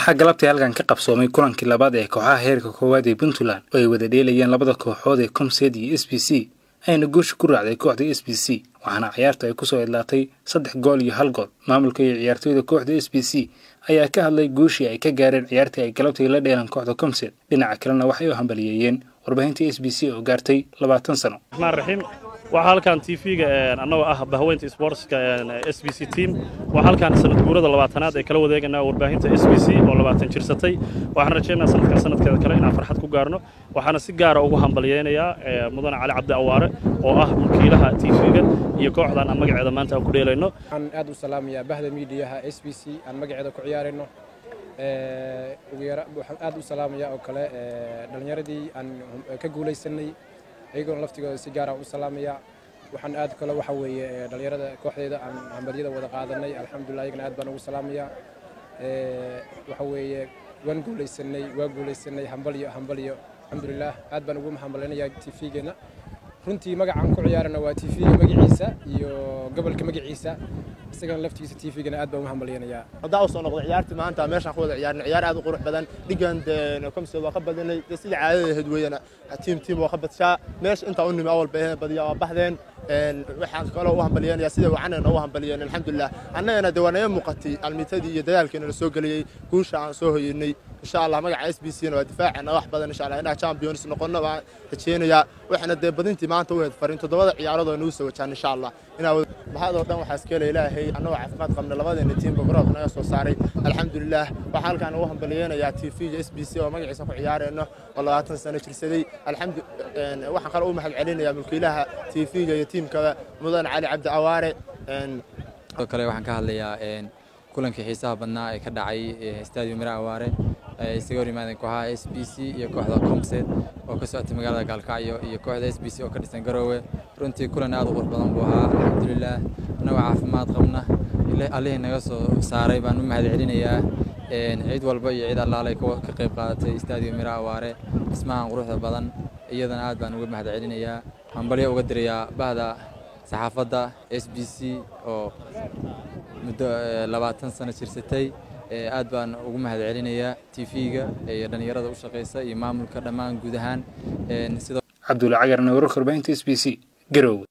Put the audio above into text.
waxaa galabtii halkan ka qabsoomay kulankii labaad ee kooxaha heerka koowaad ee puntland oo ay wada dheelayeen labada kooxood ee comsed iyo s b c ayna guusha ku raacday kooxda s b c waxaana ciyaarta ay ku soo idlaatay saddex gool iyo hal gool. Maamulka iyo ciyaartooyda kooxda s b c ayaa ka hadlay guushii ay ka gaareen ciyaartii ay galabtii la dheelan kooxda comsed dhinaca kalena waxay u hambaliyeeyeen warbaahinta s b c oo gaartay labaatan sano waxaa halkan tv-ga annagoo ah bahweynta sportska s b c team. Waxaa halkan sanad guurada labaatanaad ee kala wadeeganaa warbaahinta s b c oo labaatan jirsatay waxaan rajaynaa sanadkan sanadkeeda kale inaan farxad ku gaarno. Waxaana si gaara ugu hambalyeynayaa mudane cali cabdi awaare oo ah wakiilaha tv-ga iyo kooxdan aan magaceeda maanta aan ku dheelayno. Waxaan aad u salaamayaa bahda miidiyaha s b c aan magaceeda ku ciyaarayno. Waxaan aad u salaamayaa oo kale dhallinyaradii aan ka guulaysanay ayagoona laftigooda si gaara u salaamaya. Waxaan aad kale waxa weeye dhallinyarada kooxdeeda aan hambalyada wada qaadanay. Alxamdulilah ayagana aad baan ugu salaamaya. Waxa weeye waan guulaysanay waa guulaysanay hambalyo hambalyo alxamdulilah aad baan ugu hambalyaynaya tv-geena runtii magacaan ku ciyaarana waa tv-ga magaciisa iyo gobolka magaciisa. Isagana laftigiisa tv-gana aad baan ugu hambalyaynayaa haddaa u soo noqday ciyaartii maanta meeshaan ku wada ciyaarnay. Ciyaar aad u qurux badan. Dhigan komsed waa ka badanay sida caadada ahayd weeyana. Tiim tiim waa ka badshaa. Meesha intaa u nimi awal bay badiya waa baxdeen waxaan kaloo u hambalyeynaya sida wacanayna u hambalyeyn alxamdulilah annagana dee waa naga muuqatay almitadii iyo dadaalkeena la soo geliyey guusha aan soo hoyeynay insha allah magaca s b c na waa difaacana wax badan insha allah inaa champions noqono baan rajeynayaa waxaana dee badintii maanta u heed farin toddobada ciyaarood oo nagu soo wajaan insha allah inaa bahadoo dhan waxaa iska hela ilaahay annagoo caafimaad qabna labadeena tiimba garoobka naga soo saaray. Alxamdulilah waxaa halkaan ugu hambalyeynayaa t v s b c oo magaciisa ku ciyaarayno oo labaatan sano jirsaday. Waxaan kale u mahad celinayaa mulkiilaha t v-ga iyo tiimkaba mudan cali cabdi awaare kale waxaan ka hadlayaa kulankii xiisaha badnaa ee ka dhacay stadium mira awaare isaga hor yimaadeen kooxaha s b c iyo kooxda comsed oo ka socotay magaalada gaalkacyo iyo kooxda s b c oo ka dhisan garoowe runtii kulan aad u qurux badan buu ahaa alxamdulilah annagoo caafimaad qabna allihii naga soo saaray baan u mahad celinayaa cid walba iyo cid allaalay ka qayb qaadatay stadium mira awaare dhismahan quruxda badan iyadana aad baan uga mahad celinayaa hambalyo uga dirayaa bahda saxaafadda s b c oo muddo labaatan sano jirsatay aad baan ugu mahad celinayaa t v-ga iyo dhallinyarada u shaqaysa iyo maamulka dhammaan guud ahaan cabdulla cagarna wararka warbaahinta s b c garowe